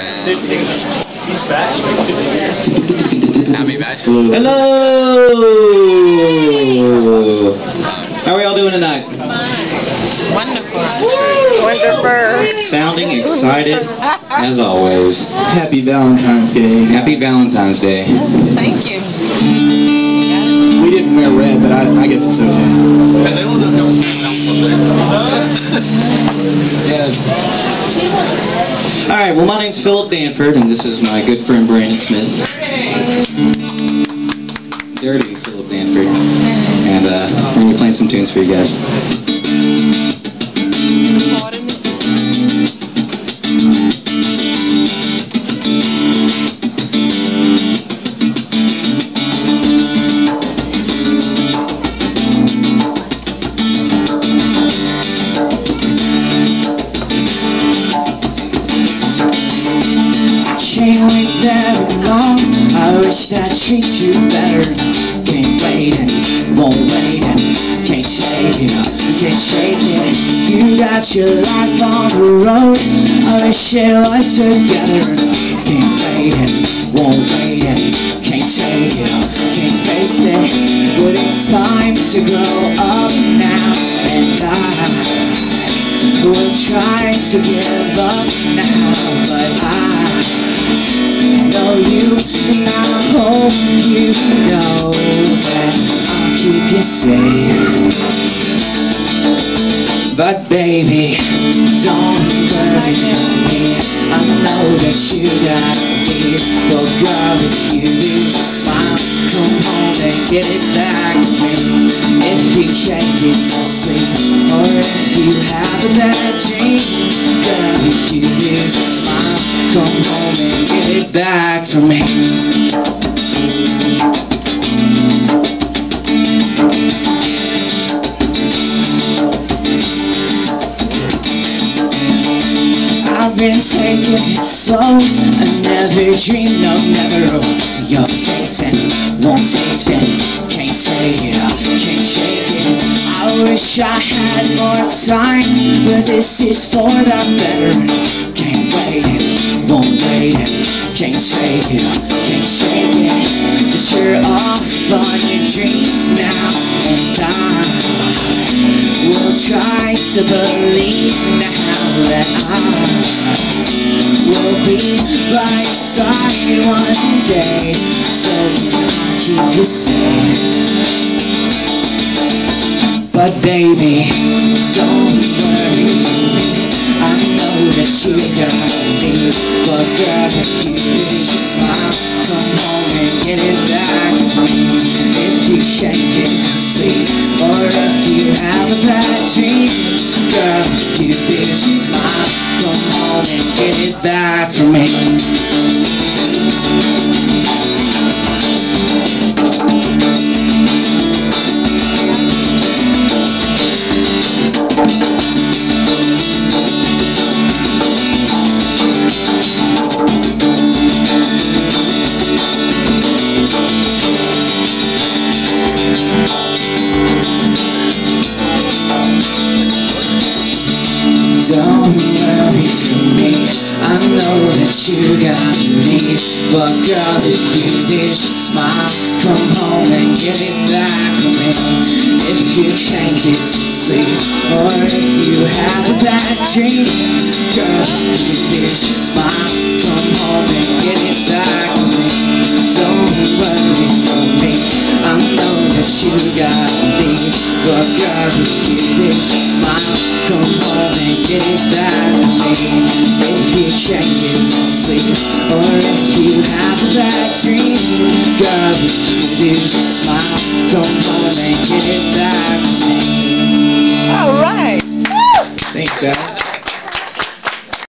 He's back. Happy bachelor. Hello! How are y'all doing tonight? Wonderful. Wonderful. Sounding excited as always. Happy Valentine's Day. Happy Valentine's Day. Thank you. We didn't wear red, but I, I guess it's okay. All right, well, my name's Phillip Danford, and this is my good friend Brandon Smith. Dirty Phillip Danford. And uh, we're going to be playing some tunes for you guys. Can't wait that long. I wish that treat you better. Can't wait and won't wait and can't shake it, can't shake it. You got your life on the road. I wish it was together. Can't wait and won't wait and can't shake it, can't face it. But it's time to grow up now, and I will try to give up now, But baby, don't worry me. I know that you got me. But girl, if you lose your smile, come home and get it back me. If you can't get to sleep, or if you have a bad dream, girl, if you lose your smile, come home and get it back from me. Been taking it slow I never dreamed of never see your face and won't taste it Can't say it, I can't shake it. I wish I had more time But this is for the better. Can't wait it, won't wait. It Can't shake it, I can't shake it. But you're off on your dreams now And I will try to believe now that I will be by your side one day so keep you safe but baby don't it back from me But girl, if you lose your smile Come home and get it back from me If you can't get to sleep Or if you have a bad dream Girl, if you lose your smile Come home and get it Come home and get it back All right. Thanks, guys.